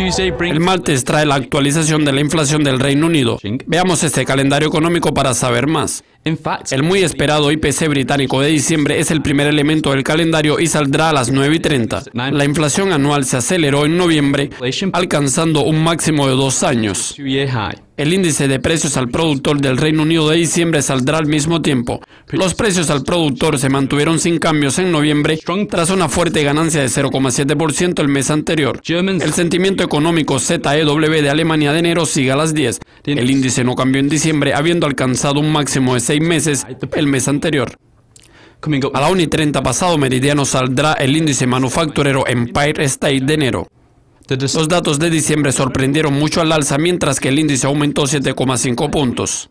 El martes trae la actualización de la inflación del Reino Unido. Veamos este calendario económico para saber más. El muy esperado IPC británico de diciembre es el primer elemento del calendario y saldrá a las 9 y 30. La inflación anual se aceleró en noviembre, alcanzando un máximo de dos años. El índice de precios al productor del Reino Unido de diciembre saldrá al mismo tiempo. Los precios al productor se mantuvieron sin cambios en noviembre tras una fuerte ganancia de 0,7% el mes anterior. El sentimiento económico ZEW de Alemania de enero sigue a las 10. El índice no cambió en diciembre, habiendo alcanzado un máximo de seis meses el mes anterior. A la 1 y 30 pasado meridiano saldrá el índice manufacturero Empire State de enero. Los datos de diciembre sorprendieron mucho al alza, mientras que el índice aumentó 7,5 puntos.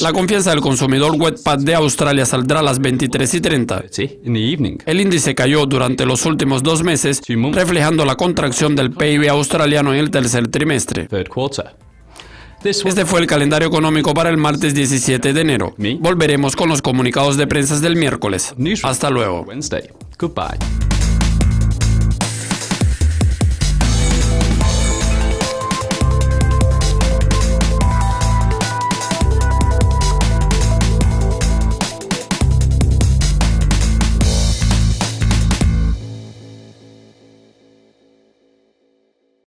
La confianza del consumidor Wetpad de Australia saldrá a las 23 y 30. El índice cayó durante los últimos dos meses, reflejando la contracción del PIB australiano en el tercer trimestre. Este fue el calendario económico para el martes 17 de enero. Volveremos con los comunicados de prensa del miércoles. Hasta luego.